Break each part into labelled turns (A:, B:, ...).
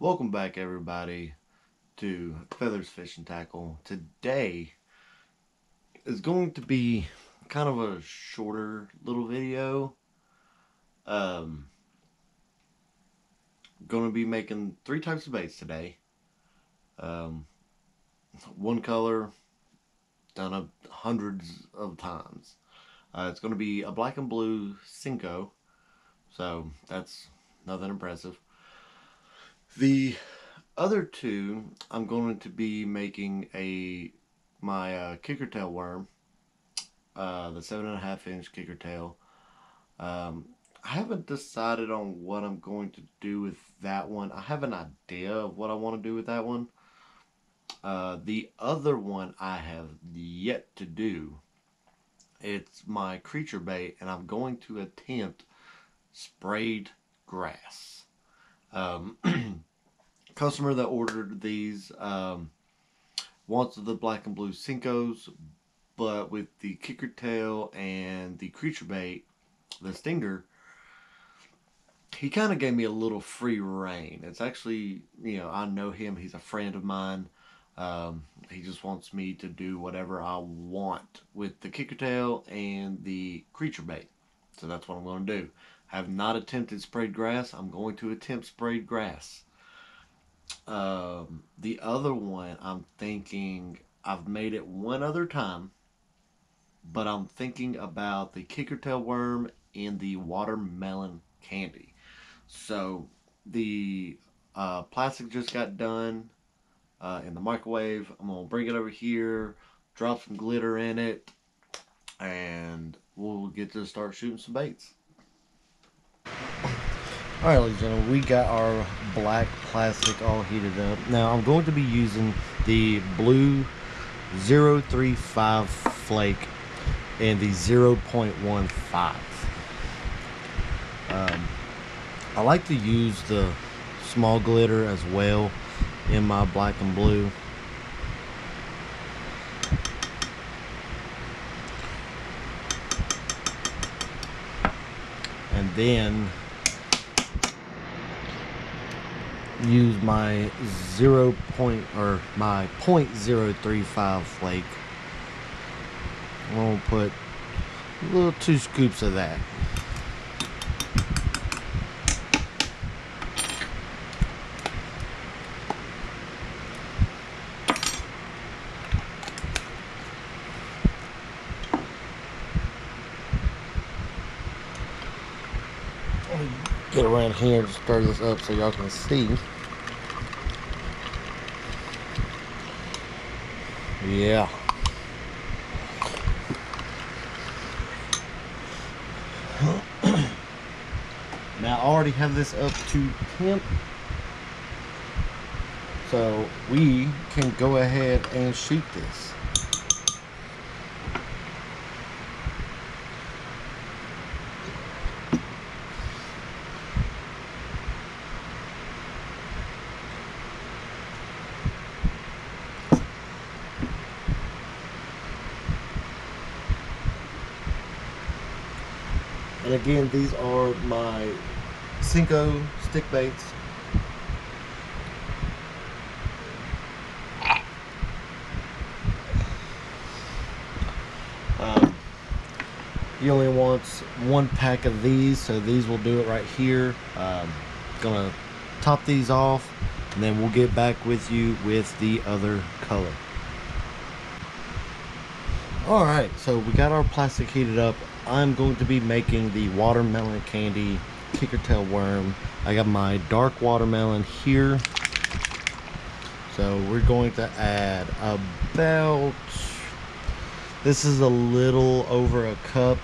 A: Welcome back everybody to Feathers Fishing Tackle. Today is going to be kind of a shorter little video. Um, going to be making three types of baits today. Um, one color done hundreds of times. Uh, it's going to be a black and blue Senko. So that's nothing impressive. The other two, I'm going to be making a my uh, kicker tail worm, uh, the seven and a half inch kicker tail. Um, I haven't decided on what I'm going to do with that one. I have an idea of what I want to do with that one. Uh, the other one I have yet to do. It's my creature bait, and I'm going to attempt sprayed grass. Um, customer that ordered these um, wants the black and blue Senkos, but with the kicker tail and the creature bait, the stinger, he kind of gave me a little free reign. It's actually, you know, I know him. He's a friend of mine. Um, he just wants me to do whatever I want with the kicker tail and the creature bait. So that's what I'm going to do. I have not attempted sprayed grass. I'm going to attempt sprayed grass. Um, the other one, I'm thinking I've made it one other time, but I'm thinking about the kicker tail worm and the watermelon candy. So the uh, plastic just got done uh, in the microwave. I'm gonna bring it over here, drop some glitter in it, and we'll get to start shooting some baits. Alright ladies and gentlemen, we got our black plastic all heated up. Now I'm going to be using the blue 035 flake and the 0.15. Um, I like to use the small glitter as well in my black and blue. And then use my zero point or my point zero three five flake. I'm gonna put a little two scoops of that. Get around here and stir this up so y'all can see. Yeah. now I already have this up to temp. So we can go ahead and shoot this. And again, these are my Senko stick baits. Um, he only wants one pack of these, so these will do it right here. Um, gonna top these off, and then we'll get back with you with the other color. Alright, so we got our plastic heated up. I'm going to be making the watermelon candy kicker tail worm. I got my dark watermelon here. So we're going to add about, this is a little over a cup.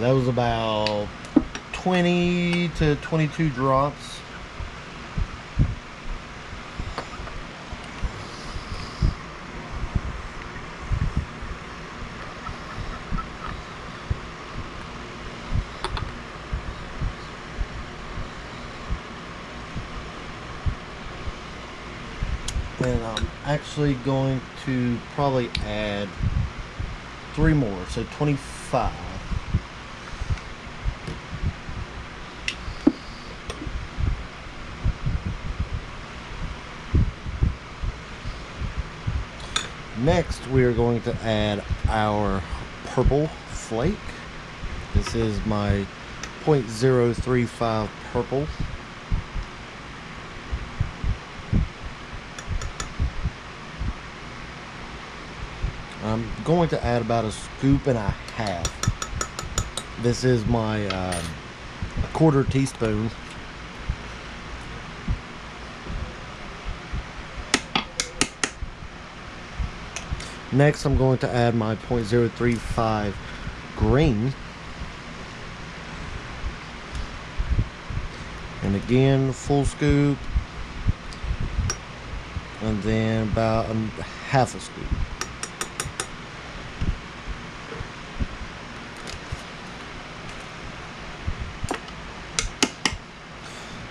A: That was about 20 to 22 drops. And I'm actually going to probably add three more, so 25. Next, we are going to add our purple flake. This is my 0.035 purple. I'm going to add about a scoop and a half. This is my uh, quarter teaspoon. Next, I'm going to add my 0.035 green. And again, full scoop. And then about a half a scoop.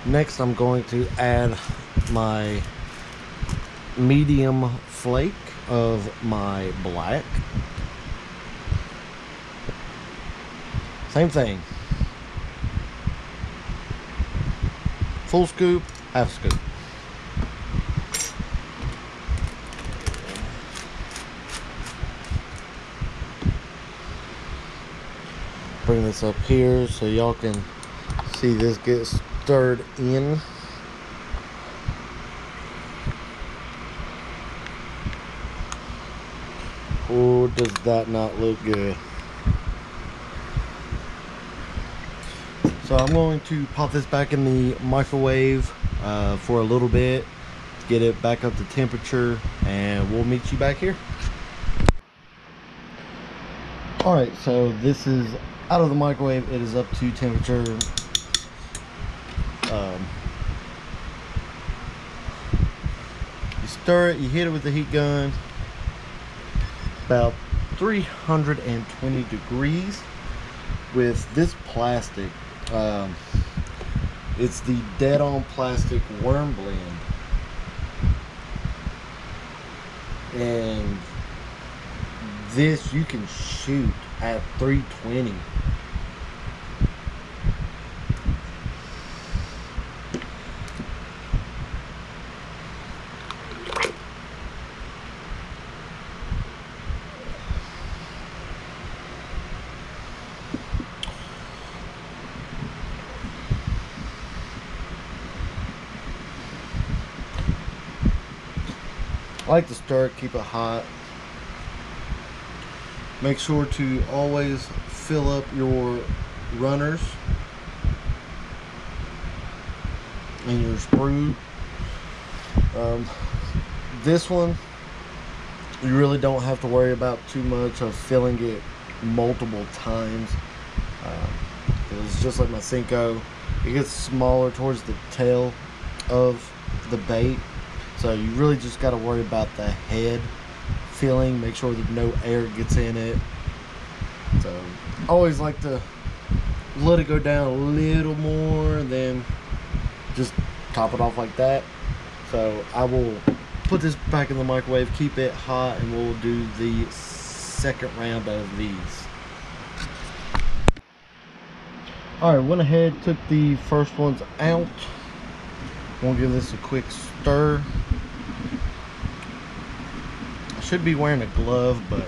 A: Next, I'm going to add my medium flake of my black. Same thing. Full scoop, half scoop. Bring this up here so y'all can see this get stirred in. Does that not look good? So I'm going to pop this back in the microwave uh, for a little bit, get it back up to temperature, and we'll meet you back here. Alright, so this is out of the microwave. It is up to temperature. Um, you stir it, you hit it with the heat gun, about 320 degrees with this plastic um, it's the dead on plastic worm blend. And this you can shoot at 320 I like to stir it, keep it hot. Make sure to always fill up your runners and your sprue. Um, this one, you really don't have to worry about too much of filling it multiple times. Uh, it's just like my Senko. It gets smaller towards the tail of the bait so you really just got to worry about the head filling, make sure that no air gets in it. So always like to let it go down a little more and then just top it off like that. So I will put this back in the microwave, keep it hot, and we'll do the second round of these. Alright, went ahead, took the first ones out. Gonna give this a quick stir. Should be wearing a glove, but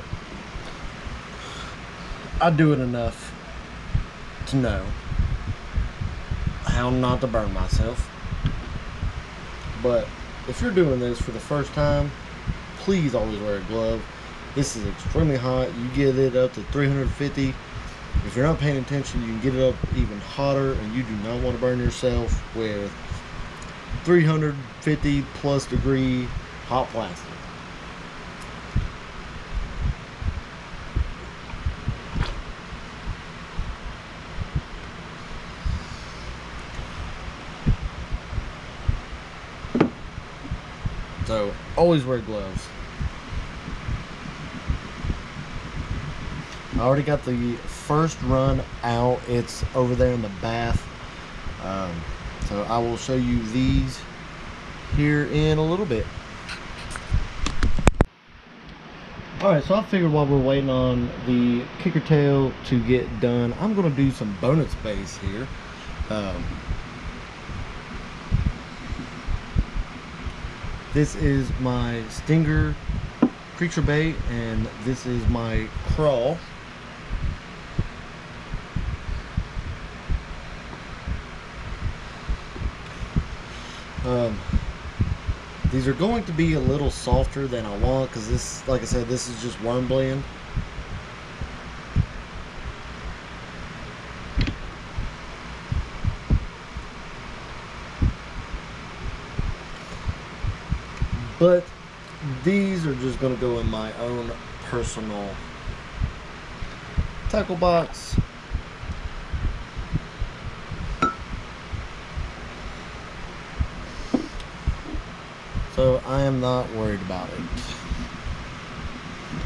A: I do it enough to know how not to burn myself. But if you're doing this for the first time, please always wear a glove. This is extremely hot. You get it up to 350. If you're not paying attention, you can get it up even hotter, and you do not want to burn yourself with 350 plus degree hot plastic. So always wear gloves. I already got the first run out. It's over there in the bath. Um, so I will show you these here in a little bit. Alright, so I figured while we're waiting on the kicker tail to get done, I'm going to do some bonus bass here. Um, this is my Stinger creature bait, and this is my craw. Um, these are going to be a little softer than I want because this, like I said, this is just worm blend. But these are just going to go in my own personal tackle box. So I am not worried about it.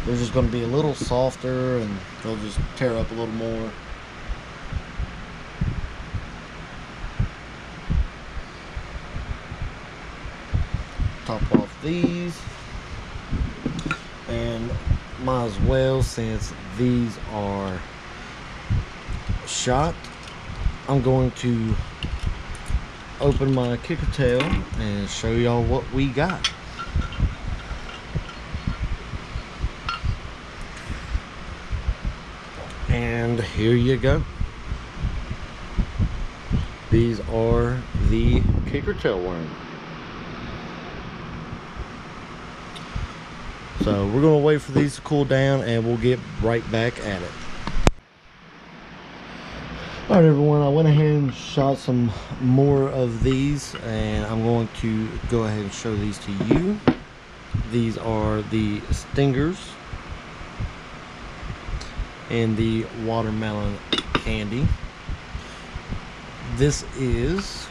A: They're just going to be a little softer and they'll just tear up a little more. Top these. And might as well since these are shot, I'm going to open my kicker tail and show y'all what we got. And here you go. These are the kicker tail worm. So we're gonna wait for these to cool down and we'll get right back at it. All right, everyone, I went ahead and shot some more of these and I'm going to go ahead and show these to you. These are the Stingers and the watermelon candy. This is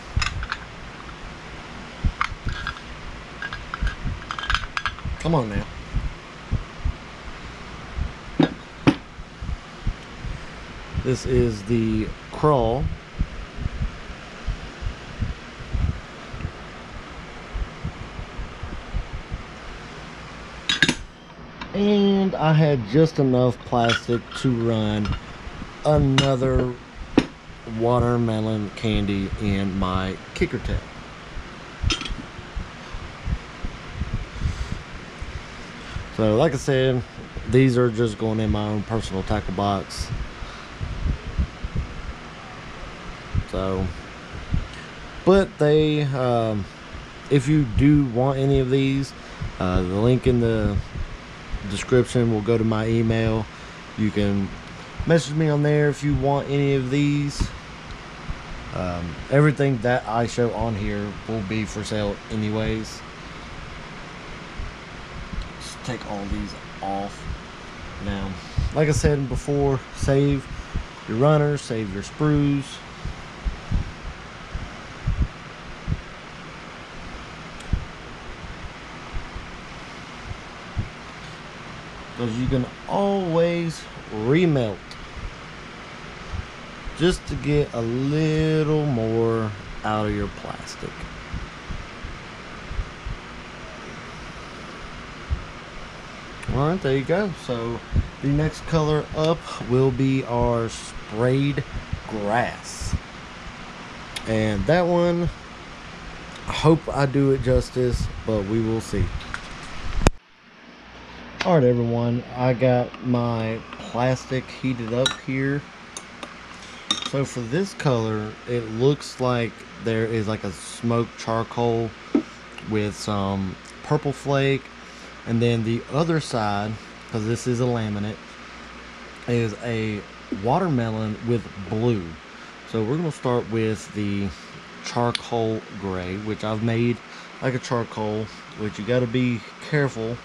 A: Come on now. This is the craw. And I had just enough plastic to run another watermelon candy in my kicker tail. So like I said, these are just going in my own personal tackle box. So, but they, um, if you do want any of these, uh, the link in the description will go to my email. You can message me on there if you want any of these. Um, everything that I show on here will be for sale anyways. Just take all these off. Now, like I said before, save your runners, save your sprues. Because you can always remelt just to get a little more out of your plastic. Alright, there you go. So the next color up will be our sprayed grass. And that one, I hope I do it justice, but we will see. Alright everyone, I got my plastic heated up here. So for this color, it looks like there is like a smoked charcoal with some purple flake. And then the other side, because this is a laminate, is a watermelon with blue. So we're going to start with the charcoal gray, which I've made like a charcoal, which you got to be careful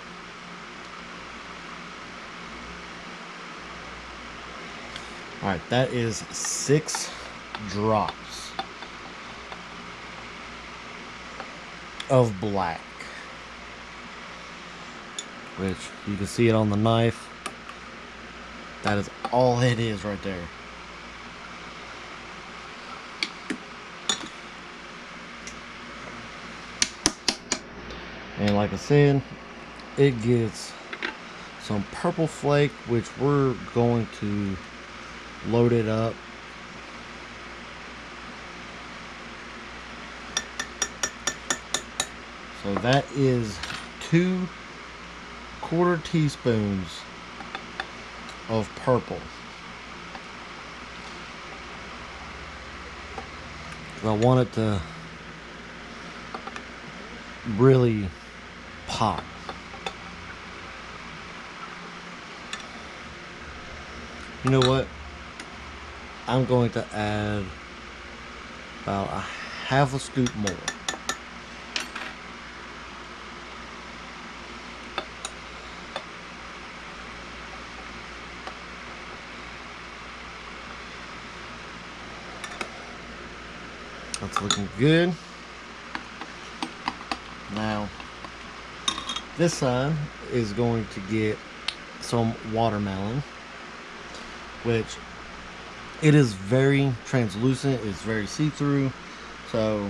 A: Alright, that is six drops of black. Which you can see it on the knife. That is all it is right there. And like I said, it gets some purple flake, which we're going to load it up. So that is two quarter teaspoons of purple. I want it to really pop. You know what? I'm going to add about a half a scoop more. That's looking good. Now, this side is going to get some watermelon, which it is very translucent, it's very see-through, so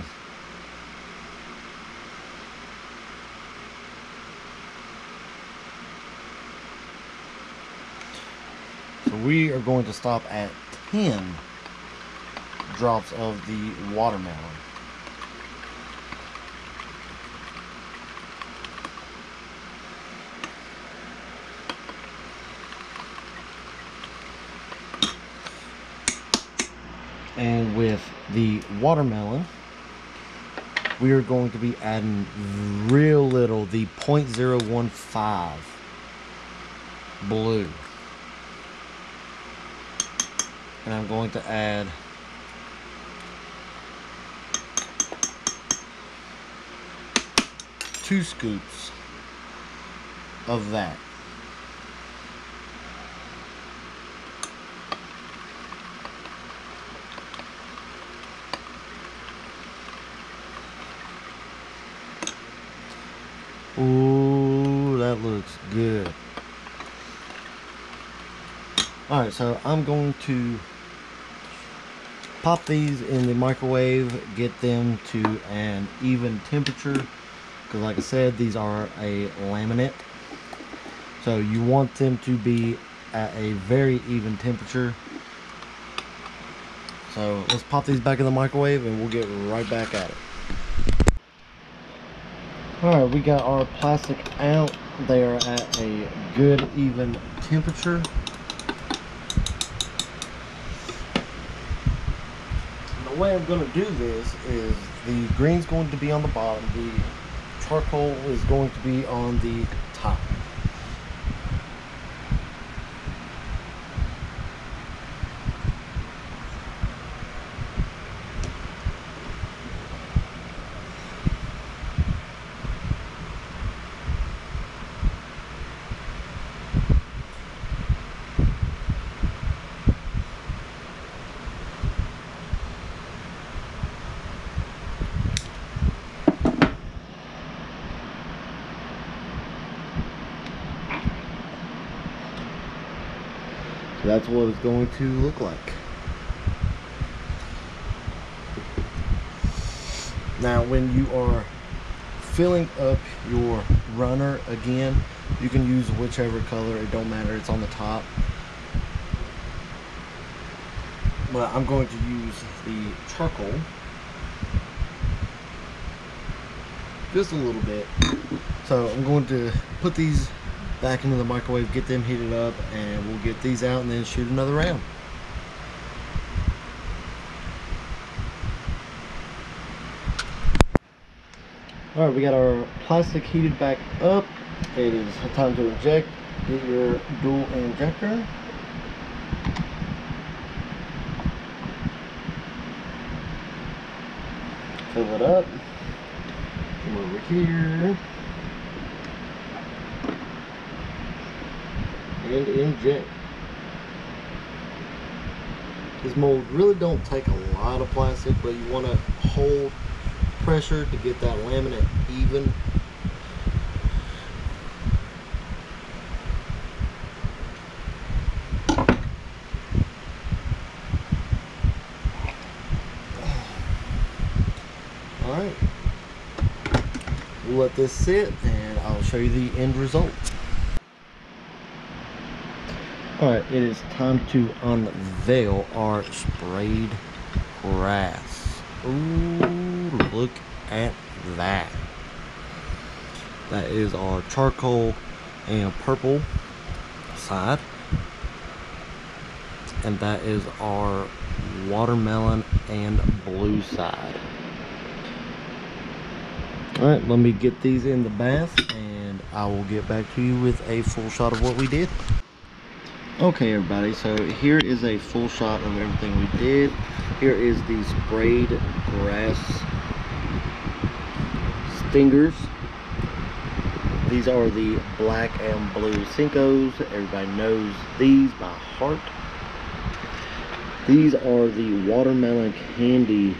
A: So we are going to stop at 10 drops of the watermelon. And with the watermelon, we are going to be adding real little, the 0.015 blue. And I'm going to add two scoops of that. Ooh, that looks good. Alright, so I'm going to pop these in the microwave, get them to an even temperature. Because like I said, these are a laminate. So you want them to be at a very even temperature. So let's pop these back in the microwave and we'll get right back at it. Alright, we got our plastic out. They are at a good even temperature. the way I'm going to do this is the green's going to be on the bottom, the charcoal is going to be on the top. That's what it's going to look like. Now when you are filling up your runner again, you can use whichever color, it don't matter, it's on the top. But I'm going to use the charcoal. Just a little bit. So I'm going to put these back into the microwave, get them heated up, and we'll get these out and then shoot another round. Alright, we got our plastic heated back up. It is time to inject. Get your dual injector. Fill it up. Come over here. And inject. This mold really don't take a lot of plastic, but you want to hold pressure to get that laminate even. Alright, we'll let this sit and I'll show you the end result. Alright, it is time to unveil our sprayed grass. Ooh, look at that. That is our charcoal and purple side. And that is our watermelon and blue side. Alright, let me get these in the bath and I will get back to you with a full shot of what we did. Okay everybody, so here is a full shot of everything we did. Here is the sprayed grass stingers. These are the black and blue Senkos. Everybody knows these by heart. These are the watermelon candy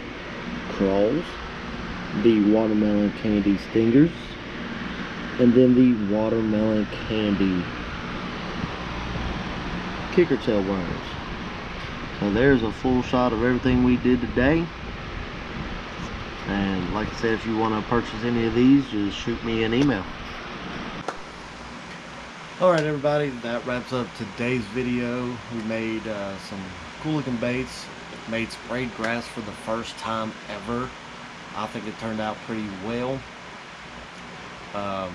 A: craws, the watermelon candy stingers, and then the watermelon candy kicker tail worms. So there's a full shot of everything we did today. And like I said, if you want to purchase any of these, just shoot me an email. Alright everybody, that wraps up today's video. We made uh, some cool looking baits, made sprayed grass for the first time ever. I think it turned out pretty well. Um,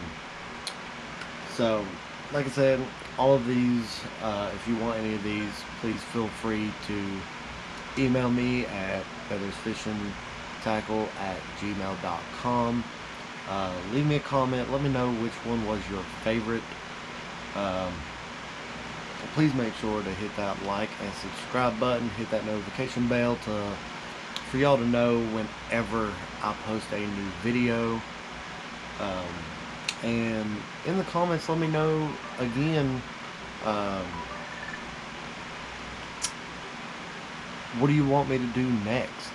A: so, like I said, all of these, uh, if you want any of these, please feel free to email me at feathersfishingtackle at gmail.com. Uh, leave me a comment. Let me know which one was your favorite. Um, please make sure to hit that like and subscribe button. Hit that notification bell to for y'all to know whenever I post a new video. Um, and in the comments let me know again um, what do you want me to do next?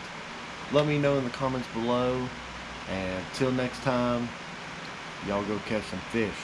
A: Let me know in the comments below and till next time y'all go catch some fish